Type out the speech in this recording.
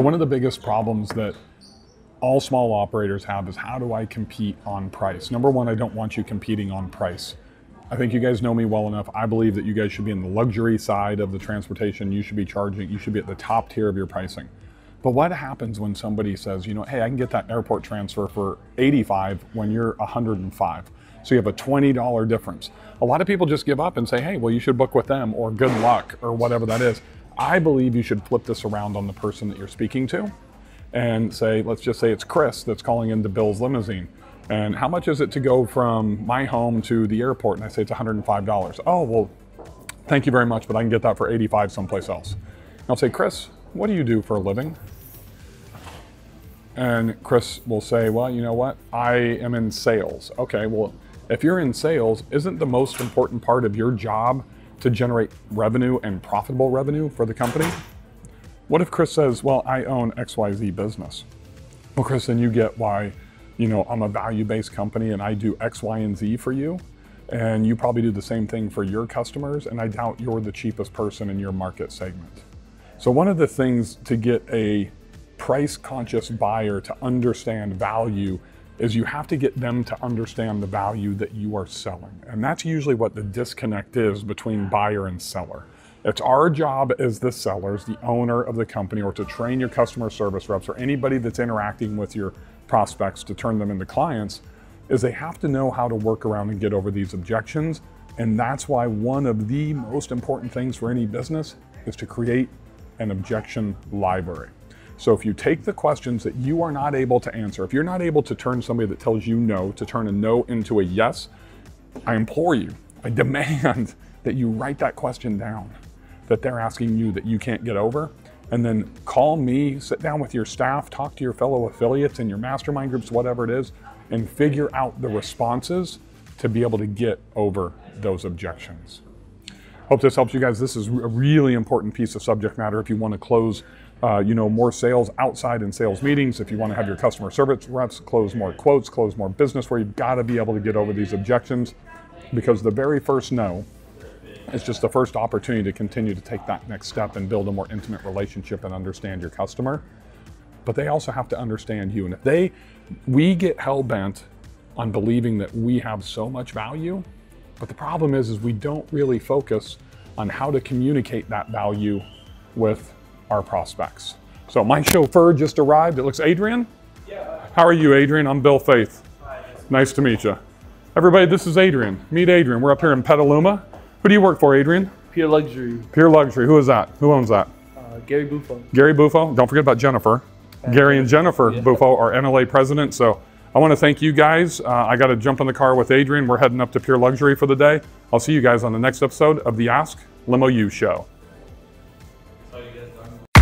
one of the biggest problems that all small operators have is how do I compete on price? Number one, I don't want you competing on price. I think you guys know me well enough. I believe that you guys should be in the luxury side of the transportation. You should be charging, you should be at the top tier of your pricing. But what happens when somebody says, you know, hey, I can get that airport transfer for 85 when you're 105? So you have a $20 difference. A lot of people just give up and say, hey, well, you should book with them or good luck or whatever that is. I believe you should flip this around on the person that you're speaking to and say, let's just say it's Chris that's calling into Bill's limousine. And how much is it to go from my home to the airport? And I say it's $105. Oh, well, thank you very much, but I can get that for 85 someplace else. And I'll say, Chris, what do you do for a living? And Chris will say, well, you know what? I am in sales. Okay, well, if you're in sales, isn't the most important part of your job to generate revenue and profitable revenue for the company? What if Chris says, well, I own XYZ business? Well, Chris, then you get why, you know, I'm a value-based company and I do X, Y, and Z for you. And you probably do the same thing for your customers. And I doubt you're the cheapest person in your market segment. So one of the things to get a price conscious buyer to understand value is you have to get them to understand the value that you are selling. And that's usually what the disconnect is between buyer and seller. It's our job as the sellers, the owner of the company, or to train your customer service reps or anybody that's interacting with your prospects to turn them into clients, is they have to know how to work around and get over these objections. And that's why one of the most important things for any business is to create an objection library. So if you take the questions that you are not able to answer, if you're not able to turn somebody that tells you no to turn a no into a yes, I implore you, I demand that you write that question down that they're asking you that you can't get over. And then call me, sit down with your staff, talk to your fellow affiliates and your mastermind groups, whatever it is, and figure out the responses to be able to get over those objections. Hope this helps you guys. This is a really important piece of subject matter if you want to close uh, you know, more sales outside in sales meetings. If you want to have your customer service reps close more quotes, close more business, where you've got to be able to get over these objections because the very first no is just the first opportunity to continue to take that next step and build a more intimate relationship and understand your customer. But they also have to understand you. And if they, we get hell bent on believing that we have so much value, but the problem is, is we don't really focus on how to communicate that value with our prospects. So my chauffeur just arrived. It looks Adrian. Yeah. How are you, Adrian? I'm Bill Faith. Hi. Nice to meet you. Everybody, this is Adrian. Meet Adrian. We're up here in Petaluma. Who do you work for, Adrian? Pure Luxury. Pure Luxury. Who is that? Who owns that? Uh, Gary Buffo. Gary Buffo. Don't forget about Jennifer. Gary and Jennifer yeah. Buffo are NLA president. So I want to thank you guys. Uh, I got to jump in the car with Adrian. We're heading up to Pure Luxury for the day. I'll see you guys on the next episode of the Ask Limo U Show. So.